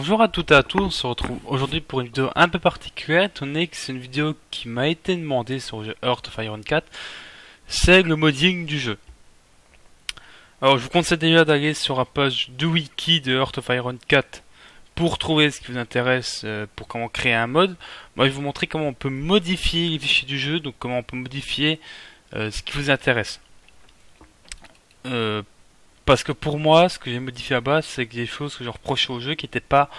Bonjour à toutes et à tous, on se retrouve aujourd'hui pour une vidéo un peu particulière, étant donné que c'est une vidéo qui m'a été demandée sur le jeu Earth of Iron 4, c'est le modding du jeu. Alors je vous conseille déjà d'aller sur la page du wiki de Earth of Iron 4 pour trouver ce qui vous intéresse euh, pour comment créer un mod. Moi je vais vous montrer comment on peut modifier les fichiers du jeu, donc comment on peut modifier euh, ce qui vous intéresse. Euh, parce que pour moi, ce que j'ai modifié à base, c'est des choses que je reprochais au jeu qui étaient pas.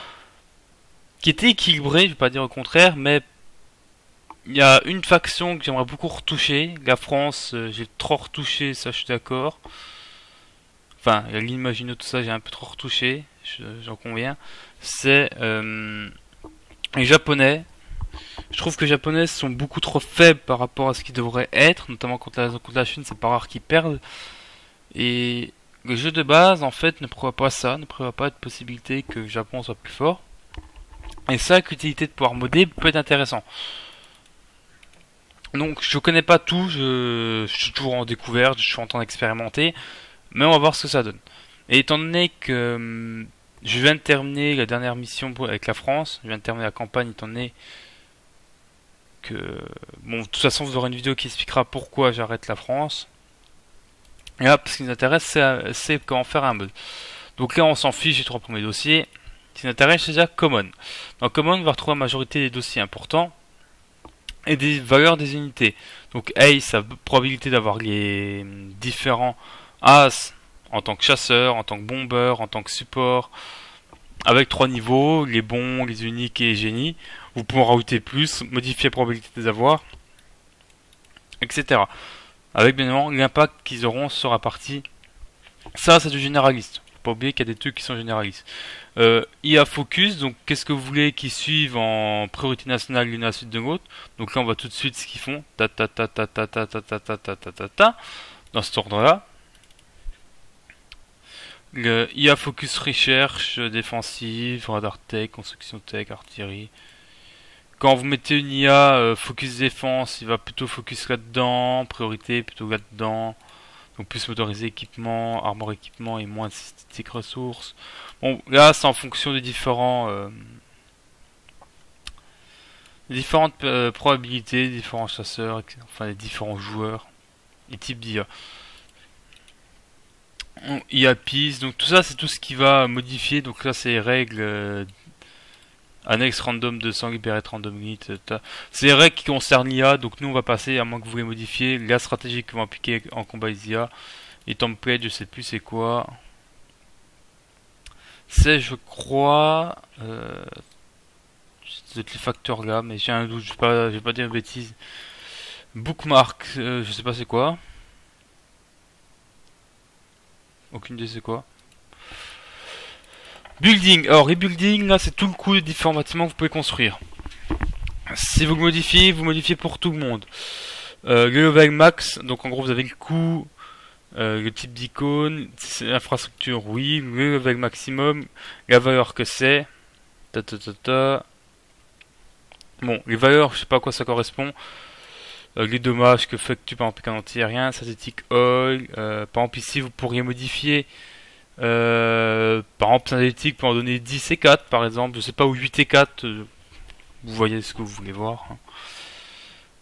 qui étaient équilibrées, je vais pas dire au contraire, mais. Il y a une faction que j'aimerais beaucoup retoucher. La France, euh, j'ai trop retouché, ça je suis d'accord. Enfin, l'imagino, tout ça, j'ai un peu trop retouché, j'en conviens. C'est euh, les Japonais. Je trouve que les Japonais sont beaucoup trop faibles par rapport à ce qu'ils devraient être, notamment contre la, contre la Chine, c'est pas rare qu'ils perdent. Et le jeu de base, en fait, ne prévoit pas ça, ne prévoit pas de possibilité que le Japon soit plus fort. Et ça, l'utilité de pouvoir modder peut être intéressant. Donc, je connais pas tout, je, suis toujours en découverte, je suis en train d'expérimenter, mais on va voir ce que ça donne. Et étant donné que hum, je viens de terminer la dernière mission avec la France, je viens de terminer la campagne étant donné que... Bon, de toute façon, vous aurez une vidéo qui expliquera pourquoi j'arrête la France. Et là, ce qui nous intéresse, c'est comment faire un mode. Donc là, on s'en fiche des trois premiers dossiers. Ce qui nous intéresse, c'est déjà Common. Dans Common, on va retrouver la majorité des dossiers importants et des valeurs des unités. Donc a probabilité d'avoir les différents As en tant que chasseur, en tant que bombeur, en tant que support, avec trois niveaux, les bons, les uniques et les génies. Vous pouvez en rajouter plus, modifier la probabilité des avoirs, etc avec bien évidemment l'impact qu'ils auront sur la partie. Ça, c'est du généraliste. Faut pas oublier qu'il y a des trucs qui sont généralistes. Euh, IA Focus, donc qu'est-ce que vous voulez qu'ils suivent en priorité nationale l'une à la suite de l'autre Donc là, on voit tout de suite ce qu'ils font. Ta ta ta ta ta ta ta ta ta ta ta ta dans cet ordre-là. IA Focus Recherche, défensive, radar tech, construction tech, artillerie, quand vous mettez une IA euh, focus défense, il va plutôt focus là-dedans, priorité plutôt là-dedans. Donc plus motorisé équipement, armor équipement et moins de ressources. Bon, là c'est en fonction des différents euh, différentes euh, probabilités, différents chasseurs, enfin des différents joueurs et types d'IA. IA PIS, donc tout ça c'est tout ce qui va modifier, donc là c'est les règles Annexe random 200, libérate random unit. C'est des règles qui concernent l'IA, donc nous on va passer, à moins que vous voulez modifier, la stratégie que vous appliquer en combat IA. Et template, je sais plus c'est quoi. C'est, je crois, euh, les facteurs là, mais j'ai un doute, je vais pas, je vais pas dire une bêtise. Bookmark, euh, je sais pas c'est quoi. Aucune idée c'est quoi. Building. Alors, rebuilding, là, c'est tout le coup des différents bâtiments que vous pouvez construire. Si vous modifiez, vous modifiez pour tout le monde. Euh, le level max, donc en gros, vous avez le coût, euh, le type d'icône, l'infrastructure, oui, le level maximum, la valeur que c'est. Ta, ta, ta, ta. Bon, les valeurs, je sais pas à quoi ça correspond. Euh, les dommages que fait tu par exemple qu'un anti-aérien, oil. Euh, par exemple ici, vous pourriez modifier euh, par exemple, synthétique pour en donner 10 et 4 par exemple, je sais pas, ou 8 et 4, euh, vous voyez ce que vous voulez voir. Hein.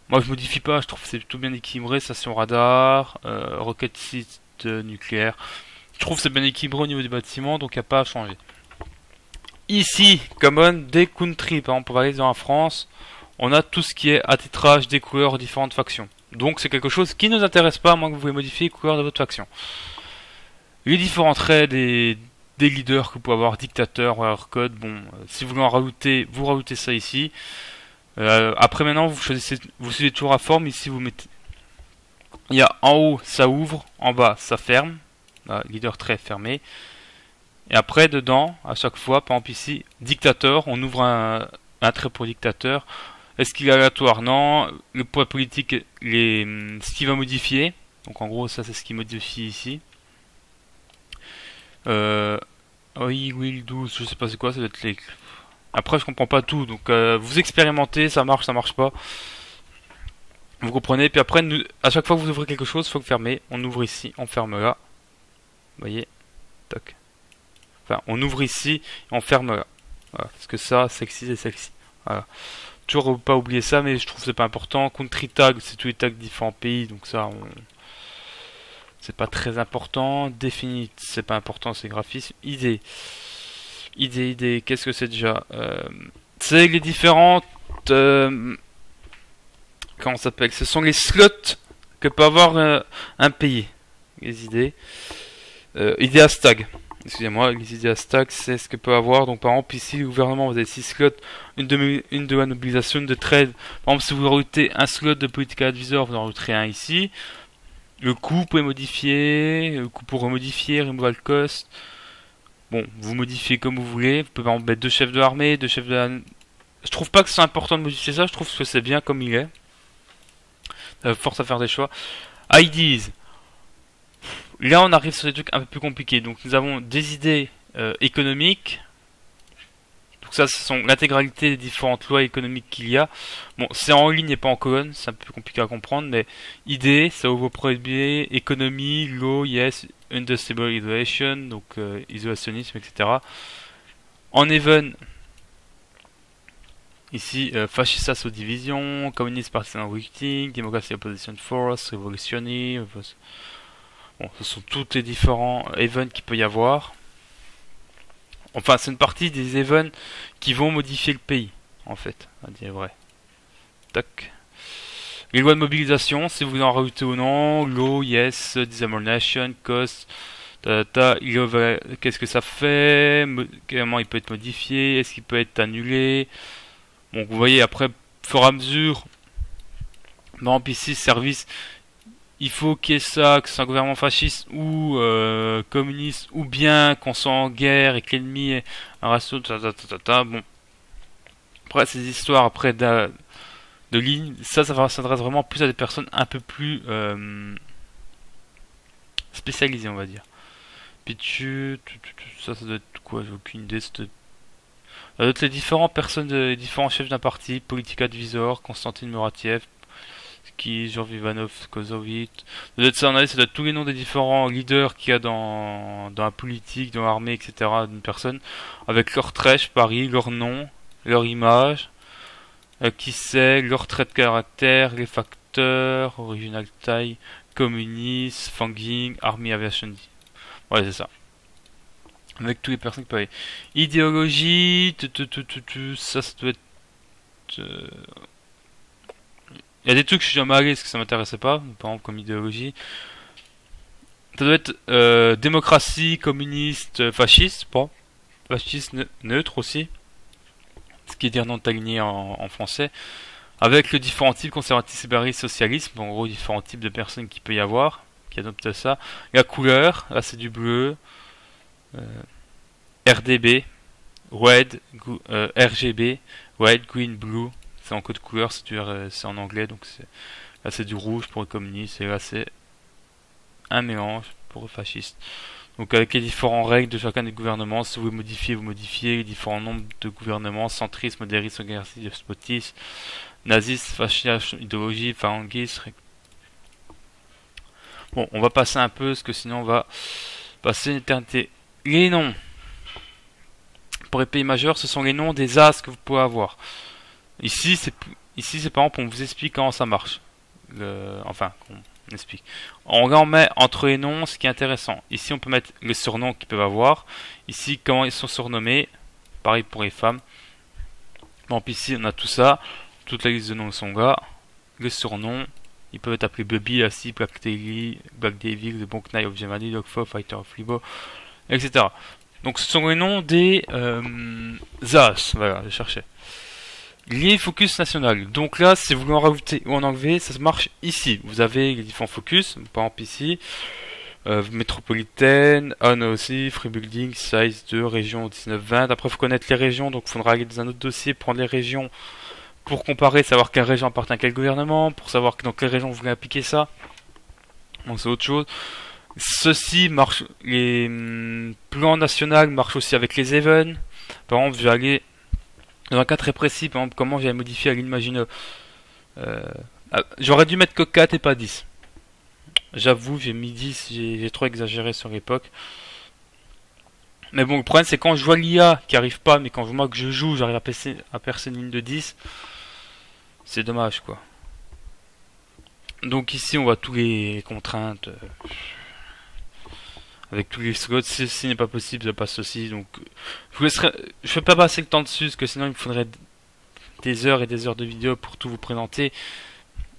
Moi je modifie pas, je trouve que c'est plutôt bien équilibré, station radar, euh, rocket site nucléaire. Je trouve que c'est bien équilibré au niveau du bâtiment, donc il n'y a pas à changer. Ici, common, des country, par exemple pour aller dans la France, on a tout ce qui est attitrage des couleurs différentes factions. Donc c'est quelque chose qui ne nous intéresse pas, à moins que vous voulez modifier les couleurs de votre faction les différents traits des, leaders que vous pouvez avoir, dictateur, code, bon, euh, si vous voulez en rajouter, vous rajoutez ça ici. Euh, après maintenant, vous choisissez, vous suivez toujours la forme, ici vous mettez, il y a en haut, ça ouvre, en bas, ça ferme, leader trait fermé. Et après, dedans, à chaque fois, par exemple ici, dictateur, on ouvre un, trait pour dictateur. Est-ce qu'il est aléatoire? Non. Le poids politique, les, ce qui va modifier. Donc en gros, ça c'est ce qui modifie ici. Euh, oui, will, 12, je sais pas c'est quoi, ça doit être les... Après, je comprends pas tout, donc euh, vous expérimentez, ça marche, ça marche pas. Vous comprenez, puis après, à chaque fois que vous ouvrez quelque chose, faut que fermer. On ouvre ici, on ferme là. Vous voyez? Toc. Enfin, on ouvre ici, on ferme là. parce que ça, sexy, c'est sexy. Voilà. Toujours pas oublier ça, mais je trouve que c'est pas important. Country tag, c'est tous les tags différents pays, donc ça, on... c'est pas très important. Definite, c'est pas important, c'est graphisme. Idée. Idée, idée, qu'est-ce que c'est déjà euh, C'est les différentes... Euh, comment ça s'appelle? Ce sont les slots que peut avoir euh, un pays. Les idées. Euh, idée hashtag excusez-moi, les idées hashtag, c'est ce que peut avoir. Donc, par exemple, ici, le gouvernement, vous avez 6 slots, une de, une de mobilisation, de trade. Par exemple, si vous rajoutez un slot de politique advisor, vous en rajouterez un ici. Le coût, vous pouvez modifier. Le coût pour remodifier, removal cost. Bon, vous modifiez comme vous voulez. Vous pouvez exemple mettre deux chefs de l'armée, deux chefs de la... Je trouve pas que c'est important de modifier ça, je trouve que c'est bien comme il est. Ça force à faire des choix. IDs. Là, on arrive sur des trucs un peu plus compliqués. Donc, nous avons des idées euh, économiques. Donc ça, ce sont l'intégralité des différentes lois économiques qu'il y a. Bon, c'est en ligne et pas en colonne, c'est un peu compliqué à comprendre, mais idées, ça ouvre prohibé, économie, law, yes, unstable isolation, donc euh, isolationnisme, etc. En even, ici, euh, fasciste aux divisions, communiste partisan working, démocratie opposition force, révolutionnaire, Bon, ce sont tous les différents events qu'il peut y avoir. Enfin, c'est une partie des events qui vont modifier le pays, en fait, à dire vrai. Tac. Les lois de mobilisation, si vous en rajoutez ou non, law, yes, discrimination, cost, qu'est-ce que ça fait, comment il peut être modifié, est-ce qu'il peut être annulé? Bon, vous voyez, après, fur et à mesure, dans ici, service, il faut qu'il y ait ça, que ce soit un gouvernement fasciste ou euh, communiste, ou bien qu'on soit en guerre et que l'ennemi est un ratio, bon. Après, ces histoires après de, de ligne, ça, ça s'adresse vraiment plus à des personnes un peu plus euh, spécialisées, on va dire. Puis tu, ça, ça doit être quoi? J'ai aucune idée. Ça doit les personnes, les différents chefs d'un parti, politique advisor, Konstantin Muratiev, qui Jean Vivanov, Kozovic. Ça doit ça, ça doit tous les noms des différents leaders qu'il y a dans, dans la politique, dans l'armée, etc. d'une personne, avec leur trèche, Paris, leur nom, leur image, euh, qui c'est, leur trait de caractère, les facteurs, original taille, communiste, fanging, army aviation. Ouais, c'est ça. Avec toutes les personnes qui peuvent Idéologie, ça, ça doit être. Il y a des trucs que je suis jamais allé parce que ça m'intéressait pas, par exemple comme idéologie. Ça doit être euh, démocratie, communiste, euh, fasciste, pas fasciste neutre aussi, ce qui est dire non aligné en, français, avec le différents types conservatisme, libéralisme, socialisme, en gros différents types de personnes qui peut y avoir, qui adoptent ça. La couleur, là c'est du bleu, euh, RDB, red, RGB, red, green, blue, c'est en code couleur, c'est en anglais, donc là c'est du rouge pour les communistes, et là c'est un mélange pour les fascistes. Donc avec les différentes règles de chacun des gouvernements, si vous modifiez, vous modifiez les différents nombres de gouvernements, centrisme, modérisme, guerrisme, despotisme, nazisme, fascisme, idéologie, phalangisme. Bon, on va passer un peu, parce que sinon on va passer une éternité. Les noms. Pour les pays majeurs, ce sont les noms des as que vous pouvez avoir. Ici, c'est ici c'est par exemple on vous explique comment ça marche. Enfin, on explique. On en met entre les noms ce qui est intéressant. Ici, on peut mettre les surnoms qu'ils peuvent avoir. Ici, comment ils sont surnommés. Pareil pour les femmes. Bon, puis ici, on a tout ça. Toute la liste de noms de son gars. Les surnoms. Ils peuvent être appelés Bubby, Lassie, Black Daily, Black Devil, The Bon Knight of Gemini, Dogfo, Fighter of Libo, etc. Donc ce sont les noms des euh, As. Voilà, je cherchais. Les focus national. Donc là, si vous voulez en rajouter ou en enlever, ça se marche ici. Vous avez les différents focus, par exemple ici. Euh, métropolitaine, on aussi, free building, size 2, région 19-20. Après, il faut connaître les régions, donc il faudra aller dans un autre dossier, prendre les régions pour comparer, savoir quelle région appartient à quel gouvernement, pour savoir dans quelle région vous voulez appliquer ça. Donc c'est autre chose. Ceci marche, les hum, plans nationaux marchent aussi avec les events. Par exemple, je vais aller dans un cas très précis, par exemple, comment j'ai modifié à l'imagine. Euh, ah, J'aurais dû mettre que 4 et pas 10. J'avoue, j'ai mis 10, j'ai trop exagéré sur l'époque. Mais bon, le problème c'est quand je vois l'IA qui arrive pas, mais quand je vois que je joue, j'arrive à percer, à percer une ligne de 10, c'est dommage quoi. Donc ici on voit tous les contraintes. Euh, avec tous les slots, si n'est pas possible, ça passe aussi. Donc je vous laisserai, je vais pas passer le temps dessus, parce que sinon il me faudrait des heures et des heures de vidéo pour tout vous présenter.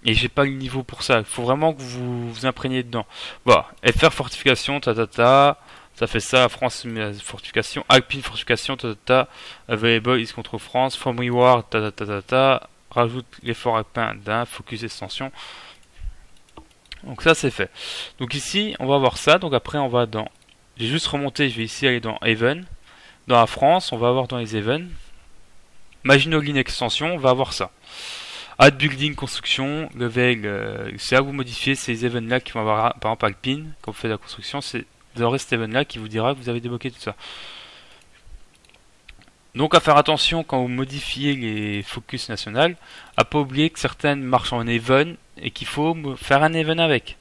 Et j'ai pas le niveau pour ça. Il faut vraiment que vous vous imprégniez dedans. Voilà. FR fortification, ta ta ta. Ça fait ça. France fortification. Alpine fortification, ta ta ta. Available is contre France. From reward, ta ta ta ta ta. Rajoute l'effort alpin d'un. Focus extension. Donc ça c'est fait. Donc ici on va voir ça. Donc après on va dans. J'ai juste remonté. Je vais ici aller dans Even. Dans la France, on va avoir dans les Even. Maginoline extension, on va avoir ça. Add building construction, level, euh, c'est à vous modifier ces events là qui vont avoir par exemple Alpine, quand vous faites la construction, c'est aurez cet event là qui vous dira que vous avez débloqué tout ça. Donc à faire attention quand vous modifiez les focus nationales, à pas oublier que certaines marchent en event et qu'il faut faire un event avec.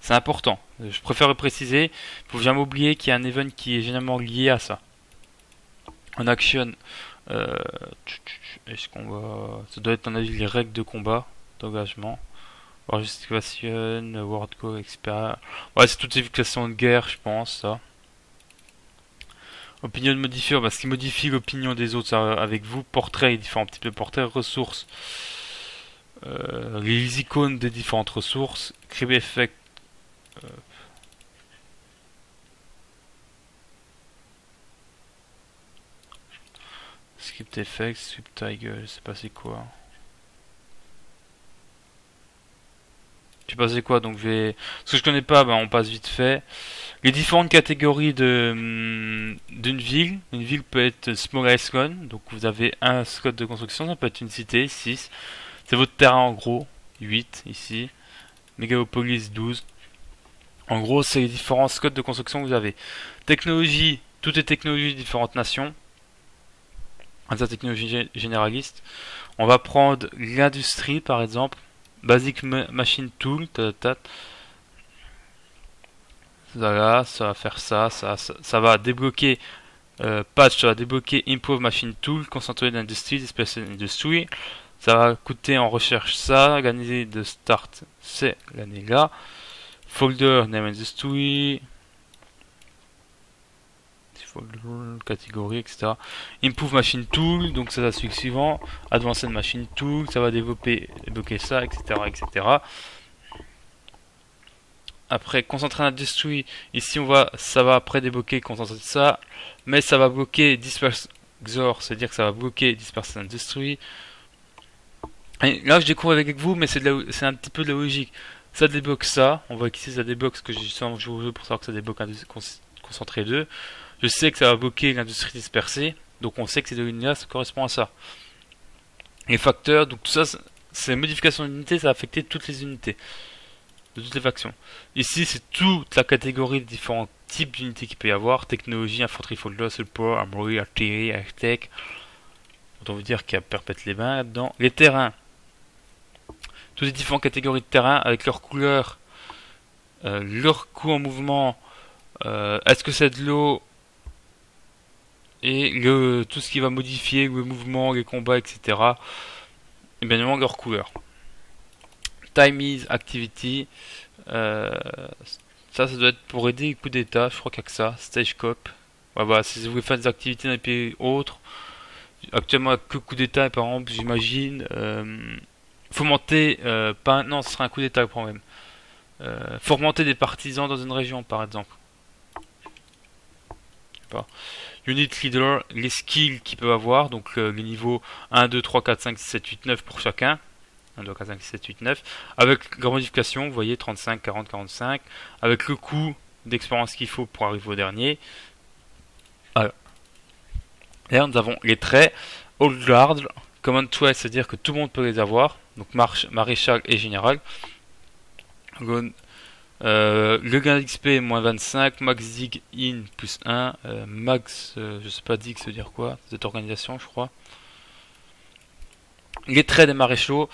C'est important. Je préfère le préciser. Il faut jamais oublier qu'il y a un event qui est généralement lié à ça. En action, euh, est-ce qu'on va... Ça doit être, en avis, les règles de combat, d'engagement. War Justification, World Go, Expert. Ouais, c'est toutes les de guerre, je pense, ça. Opinion modifier, parce qu'il modifie l'opinion des autres avec vous. Portrait, différents types de portraits, ressources. Euh, les icônes des différentes ressources. Crib Effect. Euh, Script Effects, Subtitle, je sais pas c'est quoi. Tu sais quoi, donc je vais... Ce que je connais pas, ben, on passe vite fait. Les différentes catégories de hum, d'une ville. Une ville peut être small slot, donc vous avez un slot de construction, ça peut être une cité, 6. C'est votre terrain en gros, 8 ici. Megalopolis 12. En gros, c'est les différents slots de construction que vous avez. Technologie, toutes les technologies de différentes nations sa technologie généraliste. On va prendre l'industrie par exemple, Basic Machine Tool, voilà, ça va faire ça, ça, va débloquer euh, patch, ça va débloquer Improve Machine Tool, concentrer l'industrie, Dispersion Industry. Ça va coûter en recherche ça, l'année de start c'est l'année là. Folder Name Industry, catégorie, etc. Improve Machine Tool, donc ça, va suivre suivant. Advanced Machine Tool, ça va développer, débloquer ça, etc., etc. Après, concentrer industrie, ici on va, ça va après débloquer, concentrer ça, mais ça va bloquer Disperse XOR, c'est-à-dire que ça va bloquer Disperse Industry. Là, je découvre avec vous, mais c'est un petit peu de la logique. Ça débloque ça, on voit qu'ici ça débloque ce que j'ai joué pour savoir que ça débloque concentré 2. Je sais que ça va bloquer l'industrie dispersée, donc on sait que ces deux lignes-là, ça correspond à ça. Les facteurs, donc tout ça, ces modifications d'unités, ça va affecter toutes les unités de toutes les factions. Ici, c'est toute la catégorie des différents types d'unités qu'il peut y avoir technologie, infanterie, folder, support, armory, artillerie, architecte. On veut dire qu'il y a perpète les mains là-dedans. Les terrains. Toutes les différentes catégories de terrain avec leurs couleurs, euh, leur coût en mouvement. Euh, est-ce que c'est de l'eau et le, tout ce qui va modifier le mouvement, les combats, etc. Et bien évidemment leur couleur. Time is activity. Euh, ça, ça doit être pour aider les coups d'état. Je crois qu'il n'y a que ça. Stage cop. voilà, si vous voulez faire des activités dans les pays autres. Actuellement, que coup d'état, par exemple, j'imagine. Euh, fomenter. Euh, pas, non, ce sera un coup d'état le problème. Euh, fomenter des partisans dans une région, par exemple. Unit Leader, les skills qu'ils peuvent avoir, donc euh, les niveaux 1, 2, 3, 4, 5, 6, 7, 8, 9 pour chacun. 1, 2, 4, 5, 6, 7, 8, 9. Avec la modification, vous voyez 35, 40, 45. Avec le coût d'expérience qu'il faut pour arriver au dernier. Alors. Là, nous avons les traits. Old Guard, Command 12, c'est-à-dire que tout le monde peut les avoir. Donc marche, maréchal et général. Euh, le gain d'XP moins 25, max dig in plus 1, euh, max, euh, je sais pas dig veut dire quoi, cette organisation je crois. Les traits des maréchaux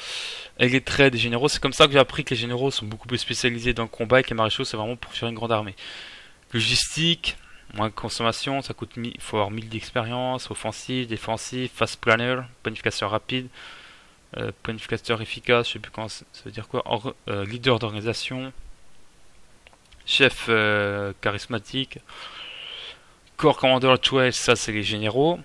et les traits des généraux, c'est comme ça que j'ai appris que les généraux sont beaucoup plus spécialisés dans le combat et que les maréchaux c'est vraiment pour faire une grande armée. Logistique, moins de consommation, ça coûte il faut avoir 1000 d'expérience, offensif, défensif, fast planner, planification rapide, planificateur efficace, je sais plus comment ça veut dire quoi, euh, leader d'organisation, chef euh, charismatique, Core Commander 12, ça c'est les généraux.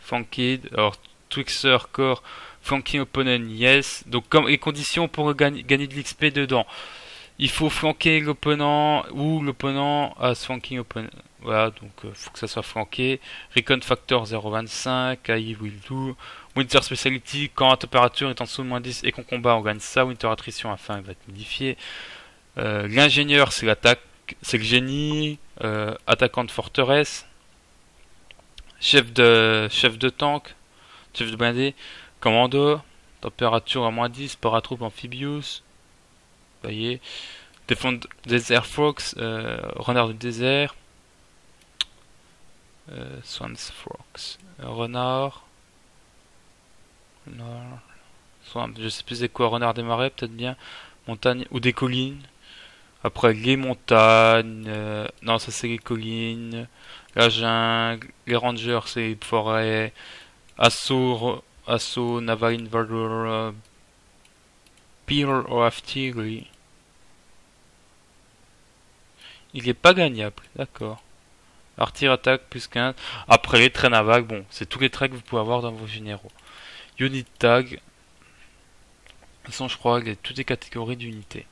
Funkid, alors Twixer, Core, Flanking Opponent, yes. Donc comme les conditions pour gagner, de l'XP dedans. Il faut flanquer l'opponent ou l'opponent a flanking opponent. Voilà, donc il faut que ça soit flanqué. Recon Factor 0.25, AI will do. Winter Speciality, quand la température est en dessous de moins 10 et qu'on combat, on gagne ça. Winter Attrition, enfin, il va être modifié. Euh, l'ingénieur, c'est l'attaque, c'est le génie. Euh, attaquant de forteresse. Chef de, chef de tank. Chef de blindé. Commando. Température à moins 10. Paratroupe amphibious. Vous voyez. Défendre Desert Fox. Euh, renard du désert. Euh, Fox. Renard. Renard. je sais plus c'est quoi. Renard des marais, peut-être bien. Montagne ou des collines. Après les montagnes. Euh, non, ça c'est les collines. La jungle. Les rangers, c'est les forêts. Assaut. Assaut. Naval Invader. Euh, Pearl of Artillery. Il est pas gagnable, d'accord. Artillerie attaque plus 15. Après les traits navals, bon, c'est tous les traits que vous pouvez avoir dans vos généraux. Unit tag. Façon, je crois que toutes les catégories d'unités.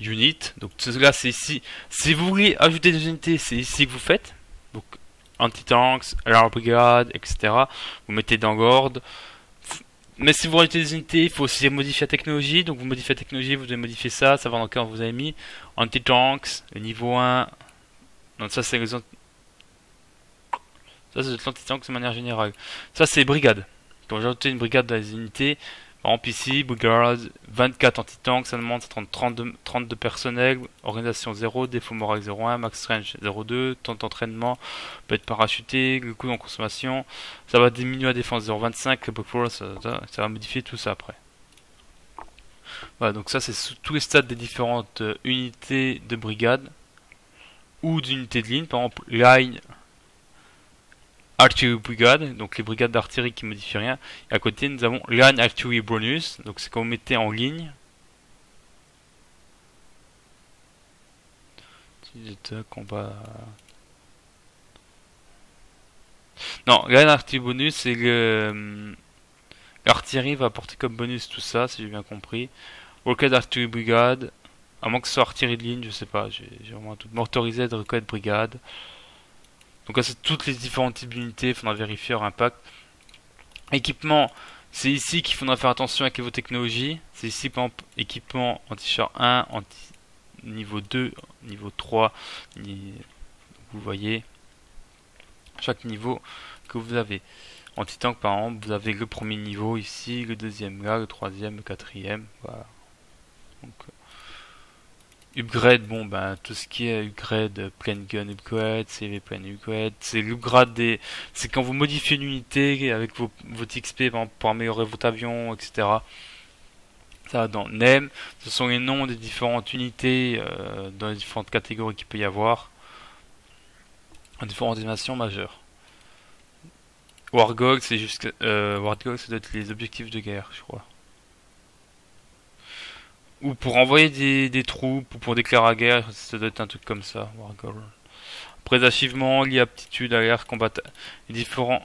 Unit, donc là c'est ici. Si vous voulez ajouter des unités, c'est ici que vous faites. Donc anti-tanks, air brigade, etc. Vous mettez dans l'ordre. Mais si vous rajoutez des unités, il faut aussi modifier la technologie. Donc vous modifiez la technologie, vous devez modifier ça, savoir dans quel vous avez mis. Anti-tanks, niveau 1, donc ça c'est les Ça c'est de manière générale. Ça c'est brigade. Quand j'ai ajouté une brigade dans les unités, par exemple ici, brigade, 24 anti-tanks, ça demande 32, 32 personnels, organisation 0, défaut moral 0,1, max range 0,2, temps d'entraînement peut être parachuté, coût en consommation, ça va diminuer la défense 0,25, ça, ça, ça va modifier tout ça après. Voilà, donc ça c'est tous les stats des différentes euh, unités de brigade ou d'unités de ligne, par exemple line artillery brigade, donc les brigades d'artillerie qui modifient rien. Et à côté nous avons line artillery bonus, donc c'est quand vous mettez en ligne. Non, line artillery bonus, c'est le l'artillerie va apporter comme bonus tout ça, si j'ai bien compris. Rocket artillery brigade, à moins que ce soit artillerie de ligne, je sais pas. J'ai vraiment tout. Motorisé de reconnaître brigade. Donc là, c'est toutes les différents types d'unités. Il faudra vérifier leur impact. Équipement, c'est ici qu'il faudra faire attention avec vos technologies. C'est ici, par exemple, équipement anti-char 1, anti niveau 2, niveau 3. Vous voyez chaque niveau que vous avez. Anti-tank, par exemple, vous avez le premier niveau ici, le deuxième là, le troisième, le quatrième. Voilà. Donc, Upgrade, bon ben tout ce qui est upgrade, plane gun upgrade, CV plane upgrade, c'est l'upgrade des. C'est quand vous modifiez une unité avec vos, votre XP pour améliorer votre avion, etc. Ça dans NEM, ce sont les noms des différentes unités euh, dans les différentes catégories qu'il peut y avoir. En différentes animations majeures. Wargog, c'est juste. Euh, Wargog, être les objectifs de guerre, je crois ou pour envoyer des, des, troupes, ou pour déclarer la guerre, ça doit être un truc comme ça, Wargol. Après achievements, liés aptitude, alerte, combat, les différents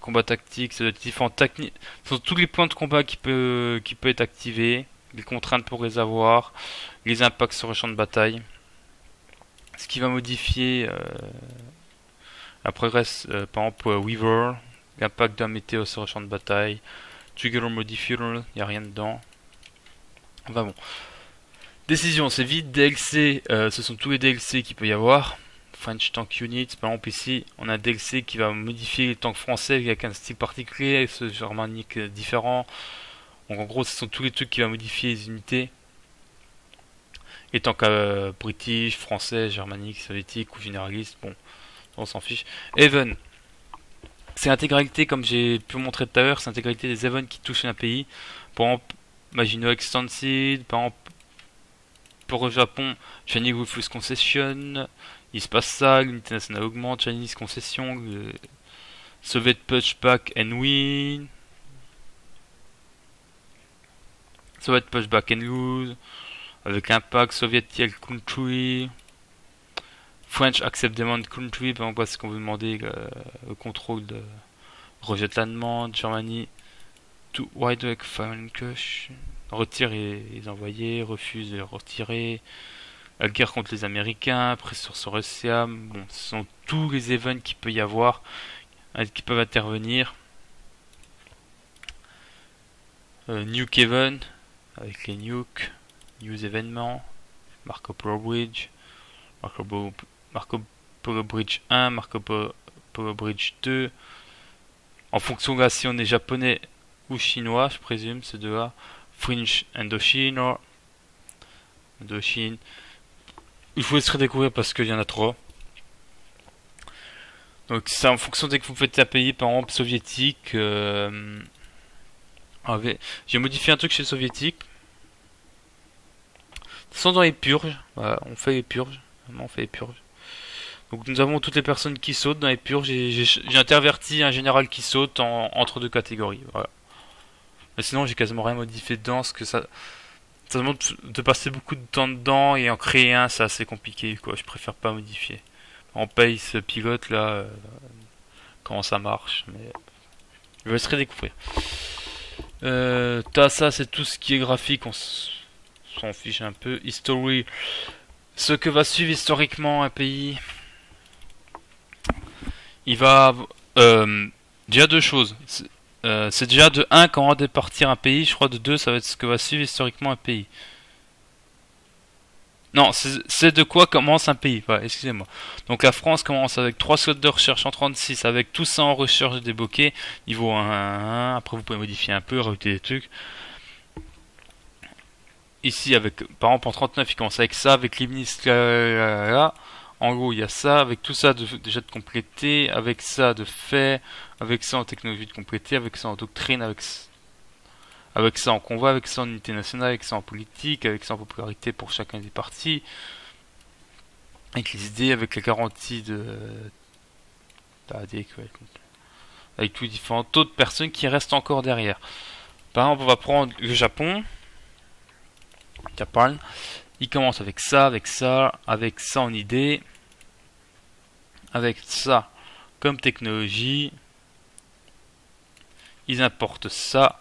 combats tactiques, ça doit être différents techniques. Ce sont tous les points de combat qui peut, qui peut être activés, les contraintes pour les avoir, les impacts sur le champ de bataille. Ce qui va modifier euh, la progresse, euh, par exemple, Weaver, l'impact d'un météo sur le champ de bataille, Trigger Modifier, il n'y a rien dedans. Enfin bon. Décision, c'est vite. DLC, euh, ce sont tous les DLC qu'il peut y avoir. French Tank Unit, par exemple ici, on a un DLC qui va modifier les tanks français avec un style particulier, ce germanique différent. Donc en gros, ce sont tous les trucs qui vont modifier les unités. Les tanks euh, british, français, germanique, soviétique ou généraliste, bon, on s'en fiche. Even, c'est l'intégralité, comme j'ai pu montrer tout à l'heure, c'est l'intégralité des events qui touchent un pays. Exemple, Maginot Extended, par exemple, pour le Japon, Chinese Refuse Concession, il se passe ça, l'unité nationale augmente, Chinese Concession, le Soviet Pushback and Win, Soviet Pushback and Lose, avec impact, Soviet Yell Country, French Accept Demand Country, par exemple, parce qu'on veut demander le, le contrôle de rejette la demande, Germany, to wide foreign cash, retire les envoyés, refuse de retirer, la guerre contre les Américains, pression sur Russia, bon, ce sont tous les events qu'il peut y avoir, euh, qui peuvent intervenir. Euh, nuke event, avec les nukes, news événements, Marco Polo Bridge, Marco Polo, Marco Polo Bridge 1, Marco Polo Bridge 2, en fonction de là, si on est japonais ou chinois, je présume, ces deux-là. French Indochine, Indochine. Il faut se redécouvrir parce qu'il y en a trop. Donc c'est en fonction dès que vous faites un pays, par exemple soviétique. Euh, J'ai modifié un truc chez les soviétiques. Sont dans les purges. On fait les purges. on fait les purges. Donc nous avons toutes les personnes qui sautent dans les purges. J'ai interverti un général qui saute entre deux catégories. Voilà. Mais sinon j'ai quasiment rien modifié dedans. Parce que ça, demande de passer beaucoup de temps dedans et en créer un c'est assez compliqué. Quoi. Je préfère pas modifier. On paye ce pilote là. Euh, comment ça marche. Mais je vais se redécouvrir. Euh, ça c'est tout ce qui est graphique. On s'en fiche un peu. History. Ce que va suivre historiquement un pays il va euh, déjà deux choses. Euh, c'est déjà de 1 quand on va départir un pays, je crois de 2 ça va être ce que va suivre historiquement un pays. Non, c'est de quoi commence un pays. excusez-moi. Donc la France commence avec 3 slots de recherche en 36, avec tout ça en recherche débloqué, niveau 1, 1, Après vous pouvez modifier un peu, rajouter des trucs. Ici, avec par exemple en 39, il commence avec ça, avec Leibniz, là, en gros, il y a ça, avec tout ça déjà de compléter, avec ça de fait, avec ça en technologie de compléter, avec ça en doctrine, avec, ça en convoi, avec ça en unité nationale, avec ça en politique, avec ça en popularité pour chacun des partis, avec les idées, avec la garantie de... avec tous les différents taux de personnes qui restent encore derrière. Par exemple, on va prendre le Japon. Japan. Il commence avec ça, avec ça, avec ça en idée, avec ça comme technologie. Ils importent ça.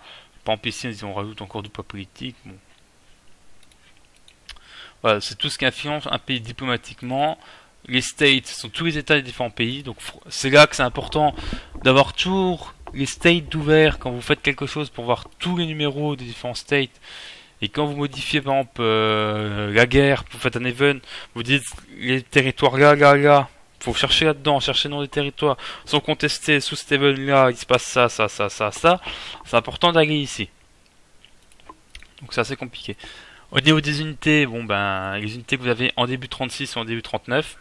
Ici, ils rajoute encore du poids politique. Bon. Voilà, c'est tout ce qui influence un pays diplomatiquement. Les states sont tous les états des différents pays. Donc c'est là que c'est important d'avoir toujours les states ouverts quand vous faites quelque chose pour voir tous les numéros des différents states et quand vous modifiez par exemple euh, la guerre, vous faites un event, vous dites les territoires là, là, là, faut chercher là-dedans, chercher dans les territoires, sont contestés sous cet event là, il se passe ça, ça, ça, ça, ça. C'est important d'aller ici. Donc c'est assez compliqué. Au niveau des unités, bon ben les unités que vous avez en début 36 et en début 39.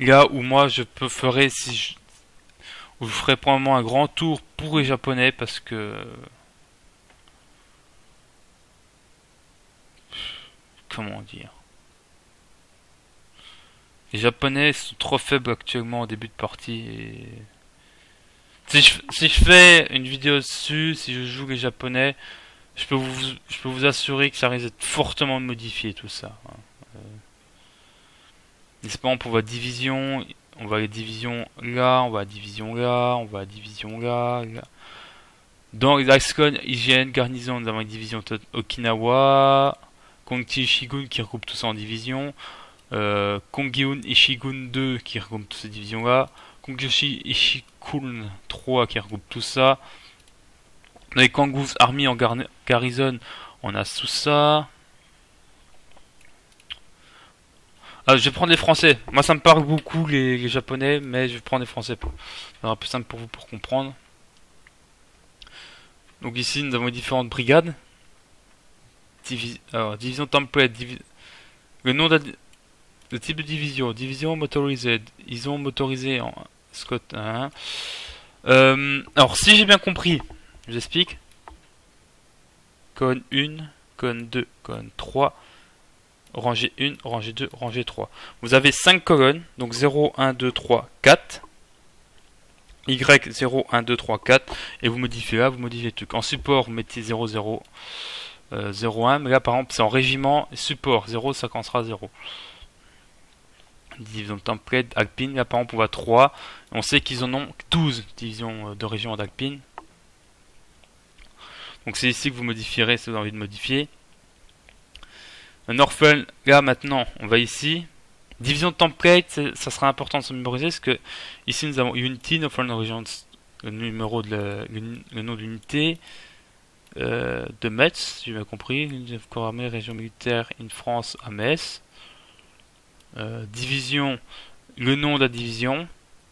Là où moi je peux ferai si je, où je ferai probablement un grand tour pour les japonais parce que comment dire Les Japonais sont trop faibles actuellement au début de partie. Et... Si, je, si je fais une vidéo dessus, si je joue les Japonais, je peux vous, je peux vous assurer que ça risque d'être fortement modifié tout ça. Hein. Euh... N'est-ce pas, on voit division, on va à division là, on va à division là, on va à la division là. Dans les hygiène, garnison, nous avons une division Okinawa, Kongti Ishigun qui regroupe tout ça en division, euh, Kongyun Ishigun 2 qui regroupe toutes ces divisions-là, Kongyoshi Ishikun 3 qui regroupe tout ça, les Kangus Army en garrison, on a tout ça. Ah, je vais prendre les français. Moi, ça me parle beaucoup les, japonais, mais je vais prendre les français. Pour... Ça plus simple pour vous pour comprendre. Donc ici, nous avons différentes brigades alors, division template, le nom de le type de division, division motorisée, ils ont motorisé en Scott 1. Euh, alors, si j'ai bien compris, je vous explique. Con 1, con 2, con 3, rangée 1, rangée 2, rangée 3. Vous avez 5 colonnes, donc 0, 1, 2, 3, 4. Y, 0, 1, 2, 3, 4. Et vous modifiez là, vous modifiez le truc. En support, vous mettez 0, 0, 0, 1. Mais là, par exemple, c'est en régiment, support 0, ça commencera 0. Division template, Alpine. Là, par exemple, on voit 3. On sait qu'ils en ont 12 divisions euh, de région d'Alpine. Donc c'est ici que vous modifierez si vous avez envie de modifier. Un orphelin, là maintenant, on va ici. Division template, ça sera important de se mémoriser parce que ici nous avons Unity, le numéro de le, nom de l'unité euh, de Metz, si j'ai bien compris, corps armé, région militaire in France à Metz. Euh, division, le nom de la division,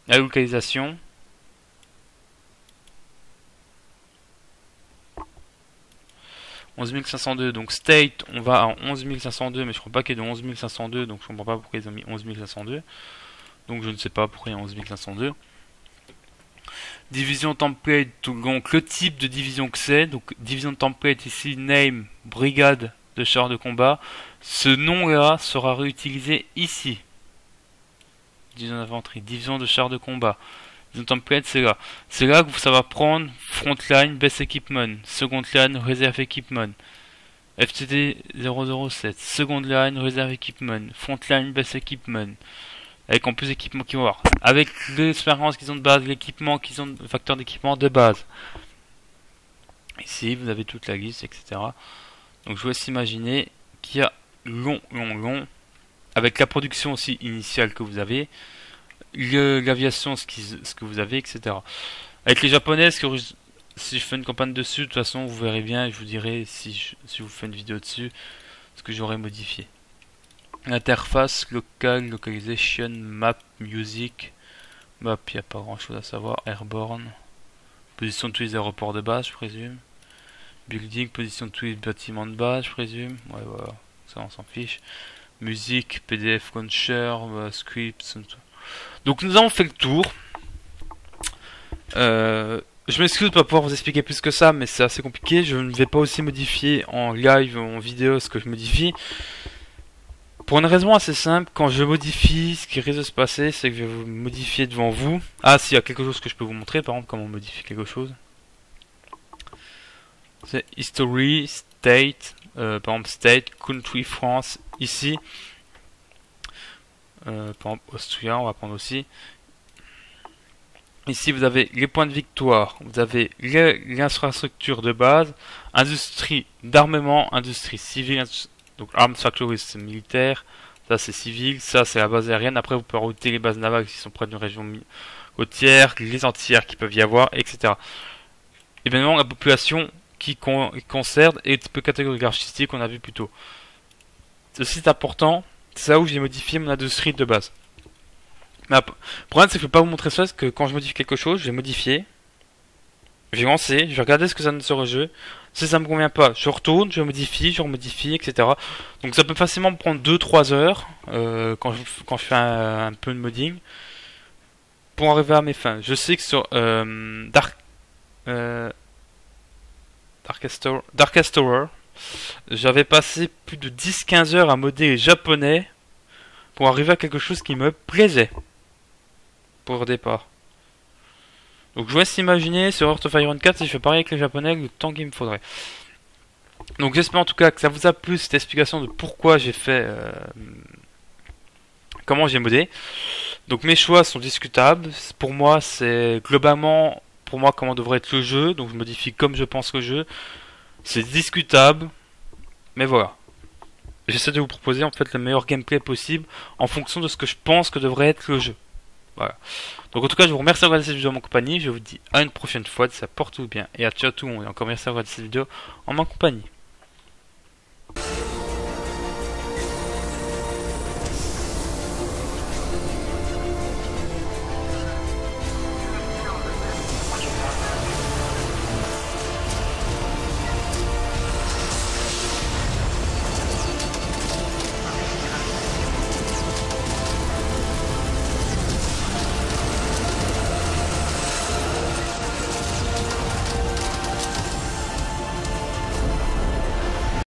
la localisation, 11502, donc state, on va à 11502, mais je crois pas qu'il y ait de 11502, donc je comprends pas pourquoi ils ont mis 11502. Donc je ne sais pas pourquoi il y a 11502. Division template, donc le type de division que c'est, donc division template ici, name, brigade de chars de combat. Ce nom-là sera réutilisé ici. Division d'infanterie, division de chars de combat. Template, c'est là. C'est là que ça va prendre Frontline Best Equipment, Second Line Reserve Equipment, FTD 007, Second Line Reserve Equipment, Frontline Best Equipment, avec en plus l'équipement qu'ils vont avoir, avec l'expérience qu'ils ont de base, l'équipement qu'ils ont, le facteur d'équipement de base. Ici, vous avez toute la liste, etc. Donc je vous laisse imaginer qu'il y a long, long, long, avec la production aussi initiale que vous avez, l'aviation, ce, que vous avez, etc. Avec les japonais, que si je fais une campagne dessus, de toute façon, vous verrez bien je vous dirai si je, si vous fais une vidéo dessus, ce que j'aurais modifié. Interface, local, localization, map, music. Map, il n'y a pas grand chose à savoir. Airborne. Position de tous les aéroports de base, je présume. Building, position de tous les bâtiments de base, je présume. Ouais, voilà. Ça, on s'en fiche. Musique, PDF launcher, euh, scripts, donc nous avons fait le tour. Euh, je m'excuse de pas pouvoir vous expliquer plus que ça, mais c'est assez compliqué. Je ne vais pas aussi modifier en live ou en vidéo ce que je modifie. Pour une raison assez simple, quand je modifie, ce qui risque de se passer, c'est que je vais vous modifier devant vous. Ah, s'il y a quelque chose que je peux vous montrer, par exemple, comment on modifie quelque chose. C'est History, State, euh, par exemple State, Country, France, ici. Euh, par exemple, Austria, on va prendre aussi. Ici, vous avez les points de victoire, vous avez l'infrastructure de base, industrie d'armement, industrie civile, donc arms factories c'est militaire, ça c'est civil, ça c'est la base aérienne. Après, vous pouvez rajouter les bases navales qui sont près d'une région côtière, les entières qui peuvent y avoir, etc. Et bien évidemment, la population qui concerne et peu catégorie artistique qu'on a vu plus tôt. Ceci est important c'est là où j'ai modifié mon industrie de base. Le problème, c'est que je ne peux pas vous montrer ça, parce que quand je modifie quelque chose, je vais modifier. Je vais lancer, je vais regarder ce que ça donne sur le jeu. Si ça me convient pas, je retourne, je modifie, je remodifie, etc. Donc ça peut facilement me prendre 2-3 heures euh, quand, je, quand je fais un, peu de modding pour arriver à mes fins. Je sais que sur euh, Dark, euh, Darkest Tower, j'avais passé plus de 10-15 heures à modder les japonais pour arriver à quelque chose qui me plaisait. Pour le départ. Donc je vous laisse imaginer sur Earth of Iron 4 si je fais pareil avec les japonais le temps qu'il me faudrait. Donc j'espère en tout cas que ça vous a plu cette explication de pourquoi j'ai fait... Euh, comment j'ai modé. Donc mes choix sont discutables. Pour moi c'est globalement pour moi comment devrait être le jeu. Donc je modifie comme je pense le jeu. C'est discutable, mais voilà. J'essaie de vous proposer en fait le meilleur gameplay possible en fonction de ce que je pense que devrait être le jeu. Voilà. Donc en tout cas, je vous remercie d'avoir regardé cette vidéo en ma compagnie. Je vous dis à une prochaine fois. Ça porte tout bien. Et à tout le monde. Et encore merci d'avoir regardé cette vidéo en ma compagnie.